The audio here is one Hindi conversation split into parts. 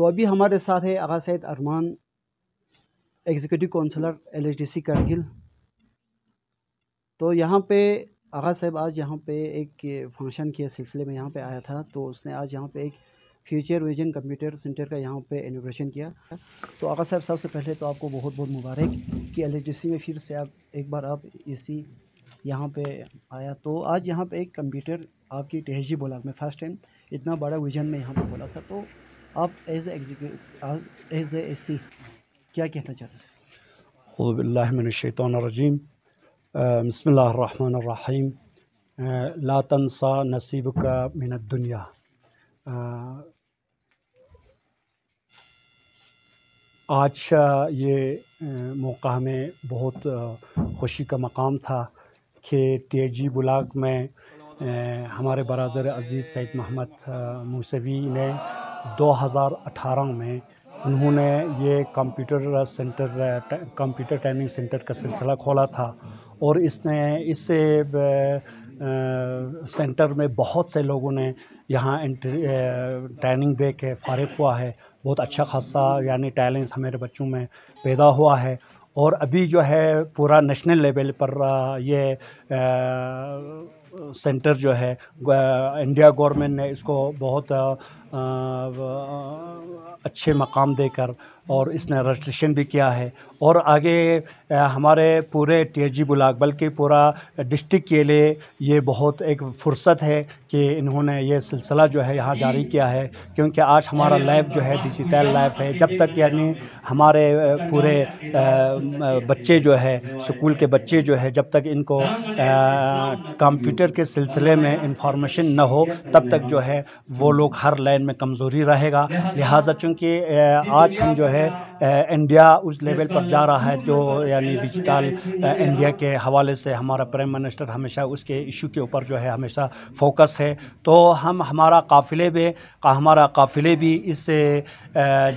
तो अभी हमारे साथ है Agha Syed Armaan executive councillor L Kargil. तो यहाँ पे आगा साहब आज यहाँ पे एक फ़ंक्शन के सिलसिले में यहाँ पे आया था तो उसने आज यहाँ पे एक फ्यूचर विजन कंप्यूटर सेंटर का यहाँ पे इनोग्रेशन किया। तो आगा साहब, सबसे पहले तो आपको बहुत बहुत मुबारक कि एलएचडीसी में फिर से आप एक बार आप इसी यहाँ पे आया। तो आज यहाँ पे एक कंप्यूटर आपकी टेहजी बोला, मैं फ़र्स्ट टाइम इतना बड़ा विजन में यहाँ पे बोला सर तो आप एज एज ए सी क्या कहना चाहते हैं? ख़ुदबिल्लाशैतरजीम बसमीम ला तनसा नसीब का मिनत दुनिया आज ये मौका हमें बहुत खुशी का मकाम था कि टी जी बुलाग में हमारे बरदर अज़ीज़ सैद मोहम्मद मूसवी ने 2018 में उन्होंने ये computer centre, computer training centre का सिलसिला खोला था और इसने, इससे सेंटर में बहुत से लोगों ने यहाँ ट्रेनिंग दे के फारग हुआ है। बहुत अच्छा खासा यानी टैलेंट्स हमारे बच्चों में पैदा हुआ है और अभी जो है पूरा नेशनल लेवल पर ये सेंटर जो है इंडिया गवर्नमेंट ने इसको बहुत अच्छे मकाम देकर और इसने रजिस्ट्रेशन भी किया है। और आगे हमारे पूरे टी जी बुलाक बल्कि पूरा डिस्ट्रिक्ट के लिए ये बहुत एक फुर्सत है कि इन्होंने ये सिलसिला जो है यहाँ जारी किया है, क्योंकि आज हमारा लाइफ जो है डिजिटल लाइफ है। जब तक यानी हमारे पूरे बच्चे जो है, स्कूल के बच्चे जो है, जब तक इनको कंप्यूटर के सिलसिले में इंफॉर्मेशन न हो, तब तक जो है, वो लोग हर लाइन में कमज़ोरी रहेगा। लिहाजा चूँकि आज हम जो है इंडिया उस लेवल पर जा रहा है, जो यानी डिजिटल इंडिया के हवाले से हमारा प्राइम मिनिस्टर हमेशा उसके इशू के ऊपर जो है हमेशा फोकस है। तो हम हमारा काफ़िले में हमारा काफ़िले भी इस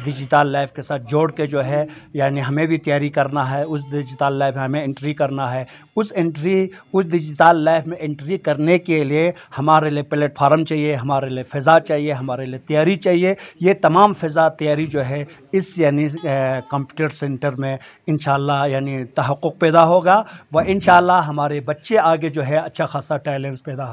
डिजिटल लाइफ के साथ जोड़ के जो है, यानी हमें भी तैयारी करना है, उस डिजिटल लाइफ में हमें एंट्री करना है। उस एंट्री, उस डिजिटल लाइफ में एंट्री करने के लिए हमारे लिए प्लेटफार्म चाहिए, हमारे लिए फ़िज़ा चाहिए, हमारे लिए तैयारी चाहिए। ये तमाम फ़िज़ा तैयारी जो है इस, यानी कंप्यूटर सेंटर में इन यानी तहक़ पैदा होगा। व इन हमारे बच्चे आगे जो है अच्छा खासा टैलेंट्स पैदा